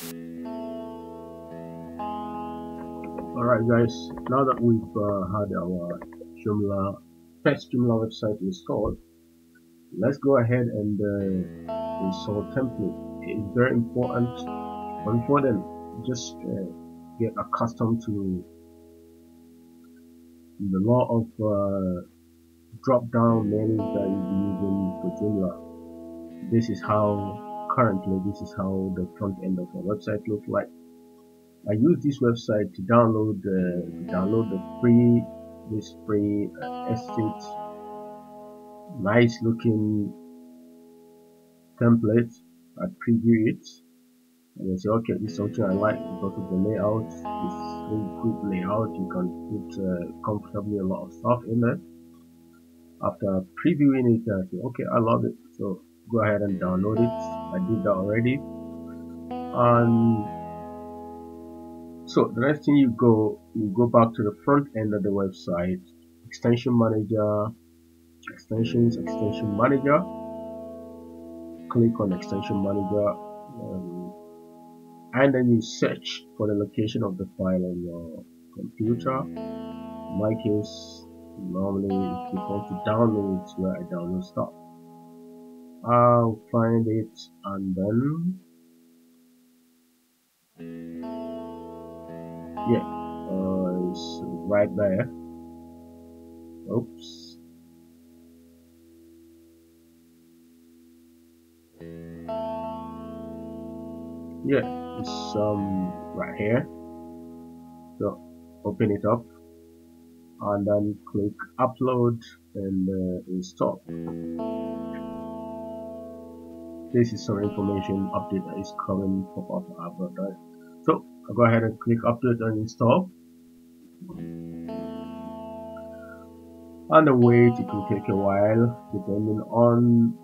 Alright guys, now that we've uh, had our Joomla, first Joomla website installed, let's go ahead and uh, install template. It is very important, but before then, just uh, get accustomed to the law of uh, drop down menus that you'll be using for Joomla. This is how currently this is how the front end of our website looks like. I use this website to download the download the free this free uh, nice looking template. I preview it. And I say okay this is something I like because of the layout it's really quick layout. You can put uh, comfortably a lot of stuff in there. After previewing it I say okay I love it. So go ahead and download it. I did that already. And so the next thing you go you go back to the front end of the website. Extension manager extensions extension manager. Click on extension manager. Um, and then you search for the location of the file on your computer. In my case normally if you want to download it's where I download stuff I'll find it and then yeah uh, it's right there. Oops. Yeah it's um right here. So open it up and then click upload and uh, install this is some information update that is coming up about that so I'll go ahead and click update and install. And the wait it will take a while depending on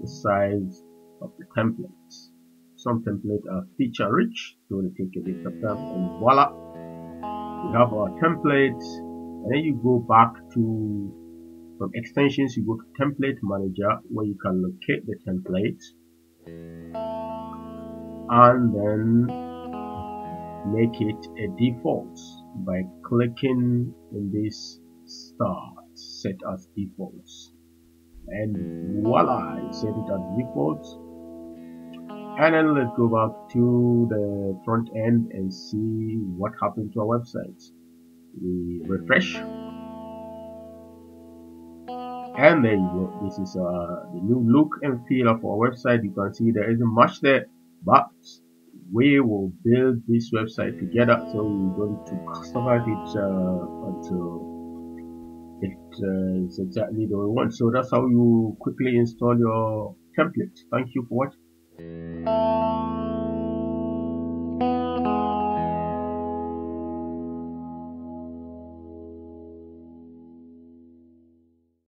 the size of the templates. Some templates are feature rich so they take a bit of time and voila! We have our templates and then you go back to from extensions you go to template manager where you can locate the template and then make it a default by clicking in this star set as defaults. And voila I set it as default and then let's go back to the front end and see what happened to our website. We refresh and there you go this is uh, the new look and feel of our website. You can see there isn't much there but we will build this website together. So we're going to customize it uh, until it uh, is exactly the way we want. So that's how you quickly install your template. Thank you for watching